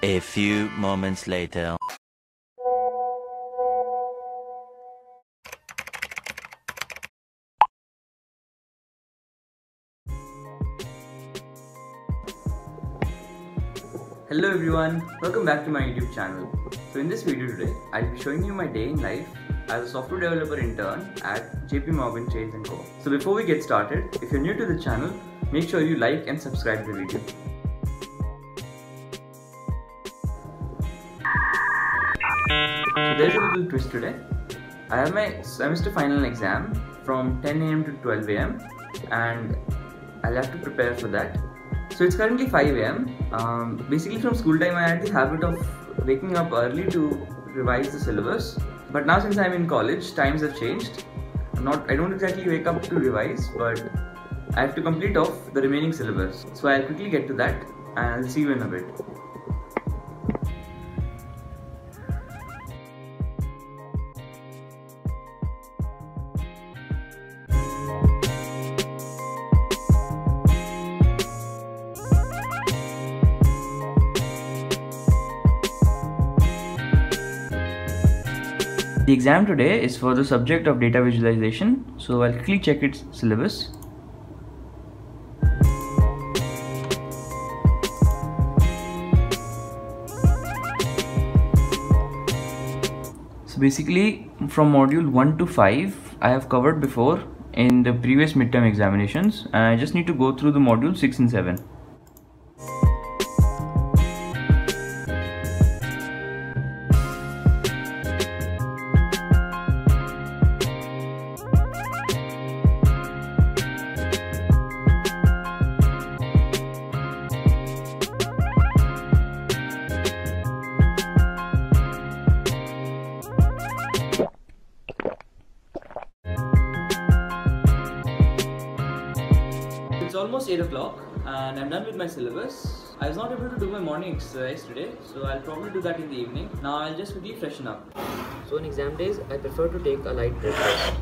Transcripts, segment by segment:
A few moments later. Hello everyone, welcome back to my YouTube channel. So in this video today, I'll be showing you my day in life as a software developer intern at JP Morgan Chase & Co. So before we get started, if you're new to the channel, make sure you like and subscribe the video. So there's a little twist today. I have my semester final exam from 10 am to 12 am and I'll have to prepare for that. So it's currently 5 am. Um, basically from school time I had the habit of waking up early to revise the syllabus. But now since I'm in college, times have changed. I'm not I don't exactly wake up to revise, but I have to complete off the remaining syllabus. So I'll quickly get to that and I'll see you in a bit. The exam today is for the subject of data visualization, so I'll quickly check its syllabus. So basically from module 1 to 5 I have covered before in the previous midterm examinations and I just need to go through the module 6 and 7. Almost 8 o'clock and I'm done with my syllabus. I was not able to do my morning exercise today, so I'll probably do that in the evening. Now I'll just quickly freshen up. So on exam days, I prefer to take a light breakfast.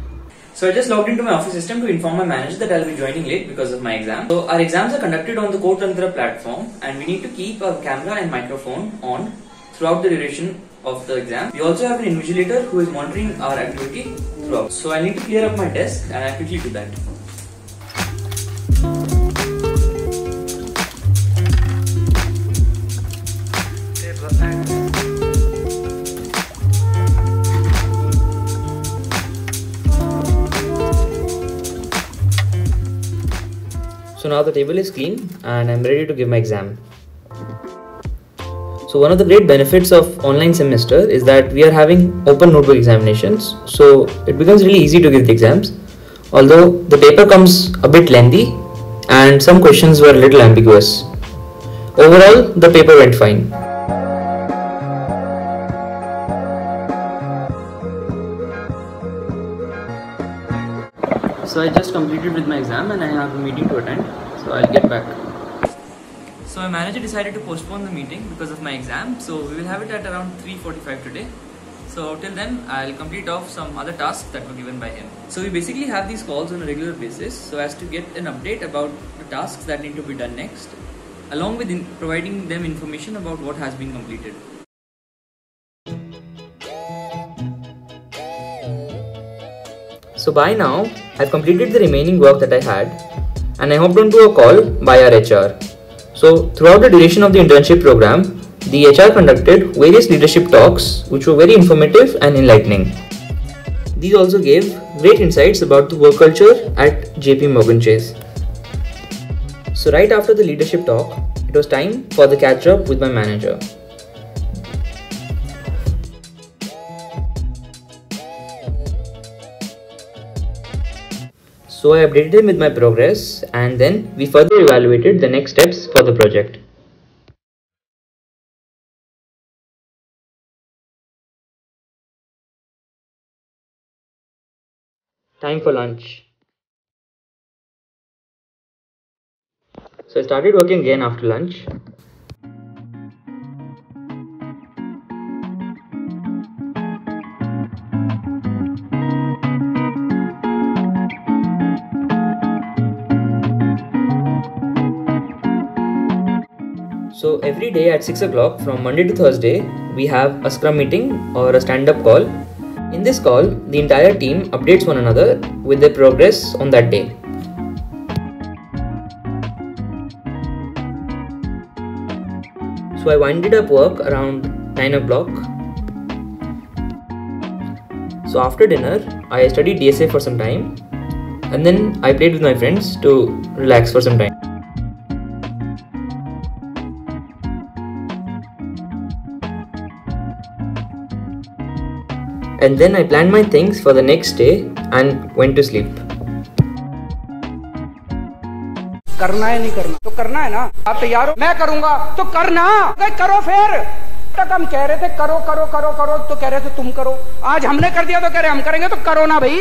So I just logged into my office system to inform my manager that I'll be joining late because of my exam. So our exams are conducted on the Codetantra platform and we need to keep our camera and microphone on throughout the duration of the exam. We also have an invigilator who is monitoring our activity throughout. So I need to clear up my desk and I'll quickly do that. So now the table is clean and I'm ready to give my exam. So one of the great benefits of online semester is that we are having open notebook examinations. So it becomes really easy to give the exams. Although the paper comes a bit lengthy and some questions were a little ambiguous. Overall, the paper went fine. So I just completed with my exam and I have a meeting to attend. So I'll get back. So my manager decided to postpone the meeting because of my exam. So we will have it at around 3:45 today. So till then, I'll complete off some other tasks that were given by him. So we basically have these calls on a regular basis so as to get an update about the tasks that need to be done next, along with in- providing them information about what has been completed. So by now, I've completed the remaining work that I had and I hopped onto a call by our HR. So throughout the duration of the internship program, the HR conducted various leadership talks which were very informative and enlightening. These also gave great insights about the work culture at JP Morgan Chase. So right after the leadership talk, it was time for the catch up with my manager. So I updated him with my progress and then we further evaluated the next steps for the project. Time for lunch. So I started working again after lunch. So every day at 6 o'clock from Monday to Thursday, we have a scrum meeting or a stand up call. In this call, the entire team updates one another with their progress on that day. So I winded up work around 9 o'clock. So after dinner, I studied DSA for some time and then I played with my friends to relax for some time. And then I planned my things for the next day and went to sleep. करना है, नहीं करना? तो करना है ना? आप तैयार हो? मैं करूँगा। तो करना। करो फिर। तक हम कह रहे थे, करो करो करो करो। तो कह रहे थे, तुम करो। आज हमने कर दिया तो कह रहे हम करेंगे तो करो ना भाई।